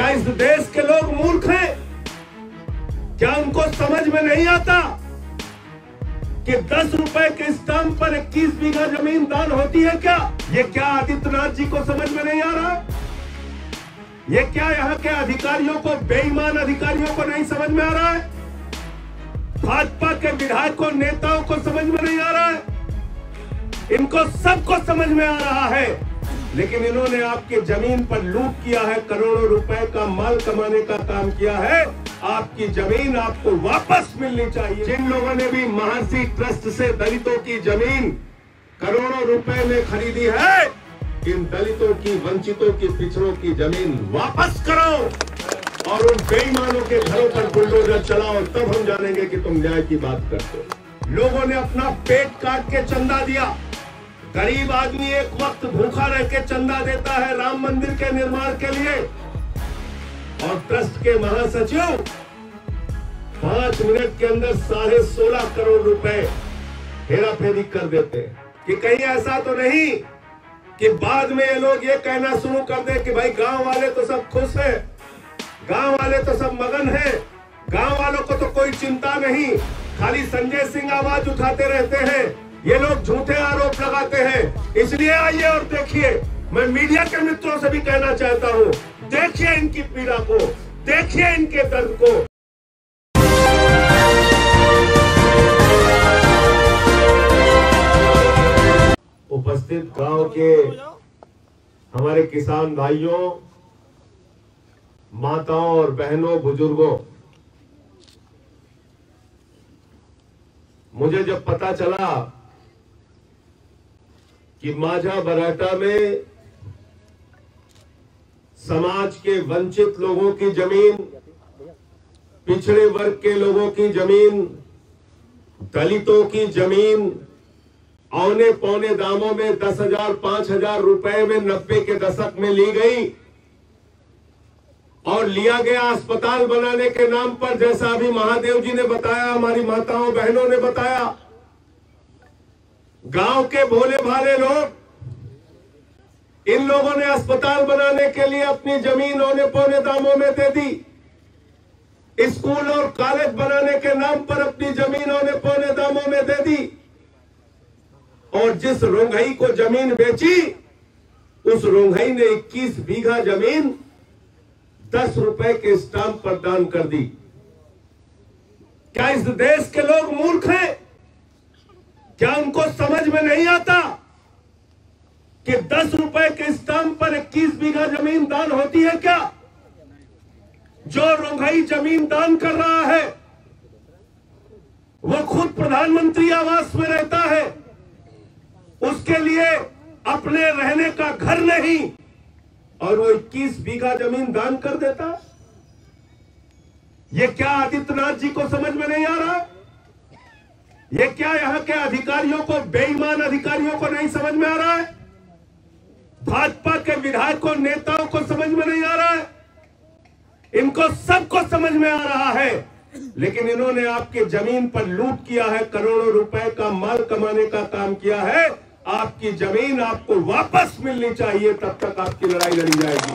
क्या इस देश के लोग मूर्ख हैं। क्या उनको समझ में नहीं आता कि दस रुपए के स्टाम्प पर इक्कीस बीघा ज़मीन दान होती है क्या? ये क्या आदित्यनाथ जी को समझ में नहीं आ रहा? ये क्या यहाँ के अधिकारियों को, बेईमान अधिकारियों को नहीं समझ में आ रहा है? भाजपा के विधायकों नेताओं को समझ में नहीं आ रहा है? इनको सबको समझ में आ रहा है। लेकिन इन्होंने आपके ज़मीन पर लूट किया है, करोड़ों रुपए का माल कमाने का काम किया है। आपकी ज़मीन आपको वापस मिलनी चाहिए। जिन लोगों ने भी महर्षि ट्रस्ट से दलितों की ज़मीन करोड़ों रुपए में खरीदी है, इन दलितों की, वंचितों की, पिछड़ों की ज़मीन वापस करो और उन बेईमानों के घरों पर बुलडोजर चलाओ, तब हम जानेंगे कि तुम न्याय की बात करते हो। लोगों ने अपना पेट काट के चंदा दिया। गरीब आदमी एक वक्त भूखा रह के चंदा देता है राम मंदिर के निर्माण के लिए। और ट्रस्ट के महासचिव पाँच मिनट के अंदर साढ़े सोलह करोड़ रुपए हेरा फेरी कर देते हैं। कि कहीं ऐसा तो नहीं कि बाद में ये लोग ये कहना शुरू कर दे कि भाई गाँव वाले तो सब खुश हैं, गाँव वाले तो सब मगन हैं, गाँव वालों को तो कोई चिंता नहीं, खाली संजय सिंह आवाज़ उठाते रहते हैं। ये लोग झूठे आरोप लगाते हैं। इसलिए आइए और देखिए, मैं मीडिया के मित्रों से भी कहना चाहता हूँ, देखिए इनकी पीड़ा को, देखिए इनके दर्द को। उपस्थित गाँव के हमारे किसान भाइयों, माताओं और बहनों, बुज़ुर्गों, मुझे जब पता चला कि माझा बराटा में समाज के वंचित लोगों की ज़मीन, पिछड़े वर्ग के लोगों की ज़मीन, दलितों की ज़मीन औने पौने दामों में दस हज़ार, पाँच हज़ार रुपए में नब्बे के दशक में ली गई और लिया गया अस्पताल बनाने के नाम पर, जैसा अभी महादेव जी ने बताया, हमारी माताओं, बहनों ने बताया गाँव के भोले भाले लोग, इन लोगों ने अस्पताल बनाने के लिए अपनी ज़मीन औने पौने दामों में दे दी। स्कूल और कॉलेज बनाने के नाम पर अपनी ज़मीन औने पौने दामों में दे दी। और जिस रोंघई को ज़मीन बेची, उस रोंघई ने 21 बीघा ज़मीन दस रुपए के स्टाम्प पर दान कर दी। क्या इस देश के लोग मूर्ख हैं? क्या उनको समझ में नहीं आता कि दस रुपए के स्टाम्प पर 21 बीघा ज़मीन दान होती है क्या? जो रोंघई ज़मीन दान कर रहा है, वो खुद प्रधानमंत्री आवास में रहता है। उसके लिए अपने रहने का घर नहीं, और वो 21 बीघा ज़मीन दान कर देता ये क्या आदित्यनाथ जी को समझ में नहीं आ रहा? ये क्या यहाँ के अधिकारियों को बेईमान अधिकारियों को नहीं समझ में आ रहा है? भाजपा के विधायकों, नेताओं को समझ में नहीं आ रहा है? इनको सबको समझ में आ रहा है, लेकिन इन्होंने आपके ज़मीन पर लूट किया है, करोड़ों रुपए का माल कमाने का काम किया है। आपकी ज़मीन आपको वापस मिलनी चाहिए, तब तक आपकी लड़ाई लड़ी जाएगी।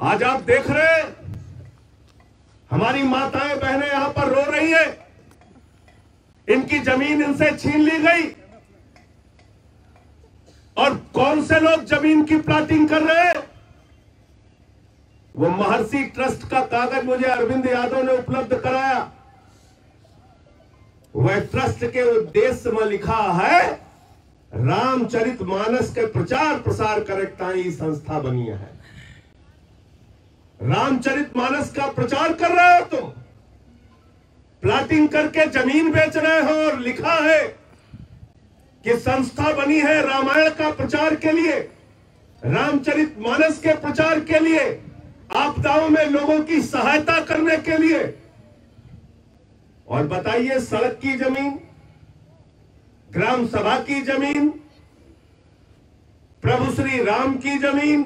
आज आप देख रहे हैं हमारी माताएँ बहनें यहाँ पर रो रही है। इनकी ज़मीन इनसे छीन ली गई। और कौन से लोग ज़मीन की प्लाटिंग कर रहे हैं? वो महर्षि ट्रस्ट का कागज़ मुझे अरविंद यादव ने उपलब्ध कराया। वह ट्रस्ट के उद्देश्य में लिखा है रामचरित मानस के प्रचार प्रसार ही संस्था बनी है। रामचरित मानस का प्रचार कर रहे हो तुम। प्लाटिंग करके ज़मीन बेच रहे हो और लिखा है कि संस्था बनी है रामायण का प्रचार के लिए रामचरित मानस के प्रचार के लिए, आपदाओं में लोगों की सहायता करने के लिए। और बताइए, सड़क की ज़मीन, ग्राम सभा की ज़मीन, प्रभु श्री राम की ज़मीन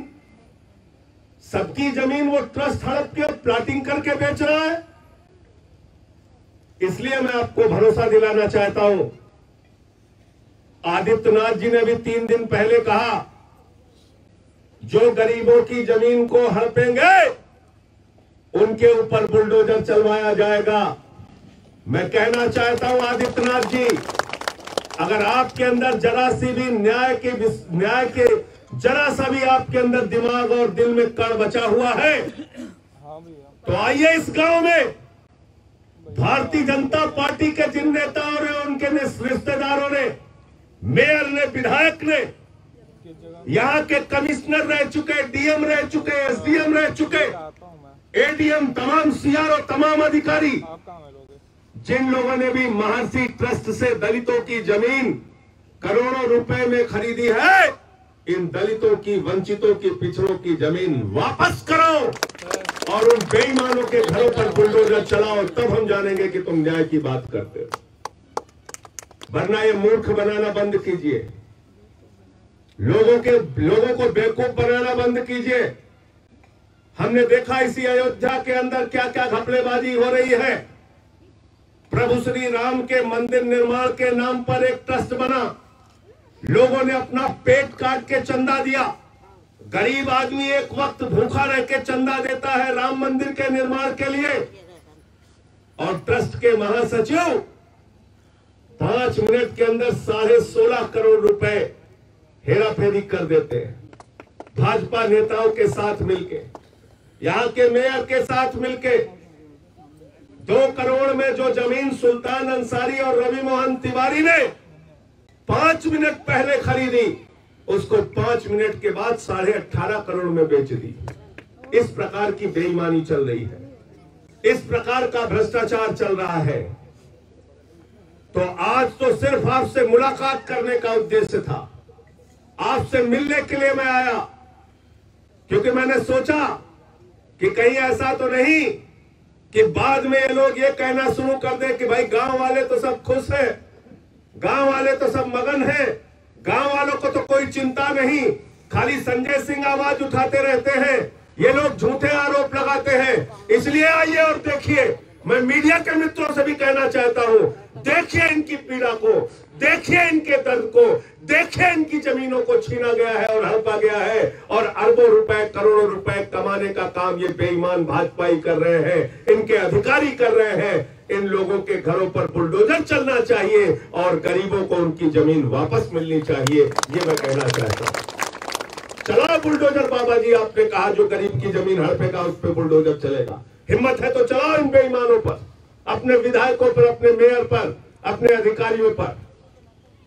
सबकी ज़मीन वो ट्रस्ट हड़प के प्लाटिंग करके बेच रहा है। इसलिए मैं आपको भरोसा दिलाना चाहता हूँ। आदित्यनाथ जी ने भी तीन दिन पहले कहा, जो गरीबों की ज़मीन को हड़पेंगे, उनके ऊपर बुलडोजर चलवाया जाएगा। मैं कहना चाहता हूँ, आदित्यनाथ जी, अगर आपके अंदर जरा सी भी न्याय के न्याय के जरा सा भी आपके अंदर दिमाग और दिल में कण बचा हुआ है। तो आइए इस गाँव में भारतीय जनता पार्टी के जिन नेताओं ने उनके रिश्तेदारों ने, मेयर ने, विधायक ने, यहाँ के कमिश्नर रह चुके, डीएम रह चुके, एसडीएम रह चुके, एडीएम तमाम सीआरओ तमाम अधिकारी, जिन लोगों ने भी महर्षि ट्रस्ट से दलितों की ज़मीन करोड़ों रुपए में खरीदी है इन दलितों की, वंचितों की पिछड़ों की ज़मीन वापस करो और उन बेईमानों के घरों पर बुलडोजर चलाओ, तब हम जानेंगे कि तुम न्याय की बात करते हो। वरना ये मूर्ख बनाना बंद कीजिए। लोगों के, लोगों को बेवकूफ़ बनाना बंद कीजिए। हमने देखा इसी अयोध्या के अंदर क्या क्या घपलेबाजी हो रही है। प्रभु श्री राम के मंदिर निर्माण के नाम पर एक ट्रस्ट बना। लोगों ने अपना पेट काट के चंदा दिया। गरीब आदमी एक वक्त भूखा रह के चंदा देता है राम मंदिर के निर्माण के लिए। और ट्रस्ट के महासचिव, पाँच मिनट के अंदर साढ़े सोलह करोड़ रुपए हेरा फेरी कर देते हैं। भाजपा नेताओं के साथ मिलके, यहाँ के मेयर के साथ मिलके, दो करोड़ में जो ज़मीन सुल्तान अंसारी और रवि मोहन तिवारी ने पाँच मिनट पहले खरीदी, उसको पाँच मिनट के बाद साढ़े अठारह करोड़ में बेच दी। इस प्रकार की बेईमानी चल रही है। इस प्रकार का भ्रष्टाचार चल रहा है। तो आज तो सिर्फ़ आपसे मुलाकात करने का उद्देश्य था। आपसे मिलने के लिए मैं आया, क्योंकि मैंने सोचा कि कहीं ऐसा तो नहीं कि बाद में ये लोग ये कहना शुरू कर दे कि भाई गाँव वाले तो सब खुश हैं। गाँव वाले तो सब मगन हैं। गाँव वालों को तो कोई चिंता नहीं। खाली संजय सिंह आवाज़ उठाते रहते हैं। ये लोग झूठे आरोप लगाते हैं। इसलिए आइए और देखिए। मैं मीडिया के मित्रों से भी कहना चाहता हूँ, देखिए इनकी पीड़ा को, देखिए इनके दर्द को, देखिए इनकी जमीनों को छीना गया है और हड़पा गया है और अरबों रुपए, करोड़ों रुपए कमाने का काम ये बेईमान भाजपा ही कर रहे हैं, इनके अधिकारी कर रहे हैं। इन लोगों के घरों पर बुलडोजर चलना चाहिए और गरीबों को उनकी ज़मीन वापस मिलनी चाहिए, ये मैं कहना चाहता हूँ। चला बुलडोजर बाबा जी आपने कहा जो गरीब की ज़मीन हड़पेगा, उस पर बुलडोजर चलेगा। हिम्मत है तो चलाओ इन बेईमानों पर, अपने विधायकों पर, अपने मेयर पर, अपने अधिकारियों पर।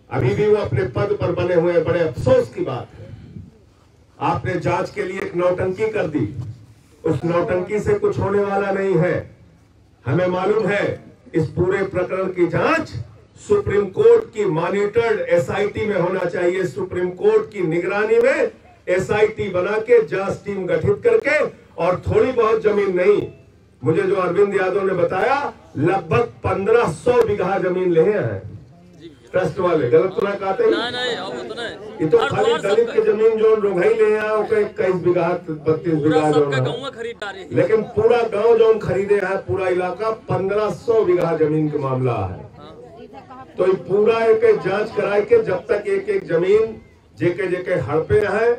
अभी भी वो अपने पद पर बने हुए हैं, बड़े अफसोस की बात है। आपने जाँच के लिए एक नौटंकी कर दी। उस नौटंकी से कुछ होने वाला नहीं है। हमें मालूम है, इस पूरे प्रकरण की जाँच सुप्रीम कोर्ट की मॉनिटर्ड एसआईटी में होना चाहिए। सुप्रीम कोर्ट की निगरानी में एसआईटी बना के जाँच टीम गठित करके और थोड़ी बहुत ज़मीन नहीं। मुझे जो अरविंद यादव ने बताया, लगभग 1500 बीघा ज़मीन ले हैं। ट्रस्ट वाले गलत तो ना कहते हैं? नहीं ये तो खाली दलित के ज़मीन जो रोगाई ले हैं ओके इक्कीस बीघा बत्तीस बीघा जो है। है लेकिन पूरा गाँव जो खरीदे है पूरा इलाका 1500 बीघा ज़मीन का मामला है। तो ये पूरा एक एक जाँच कराए के जब तक एक एक ज़मीन जेके जेके हड़पे है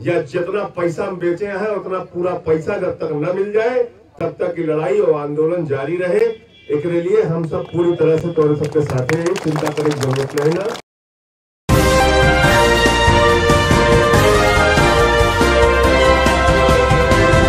या जितना पैसा हम बेचे हैं उतना पूरा पैसा जब तक न मिल जाए तब तक की लड़ाई और आंदोलन जारी रहे। एक लिए हम सब पूरी तरह से तोरे सबके साथ हैं। चिंता करने की ज़रूरत नहीं ना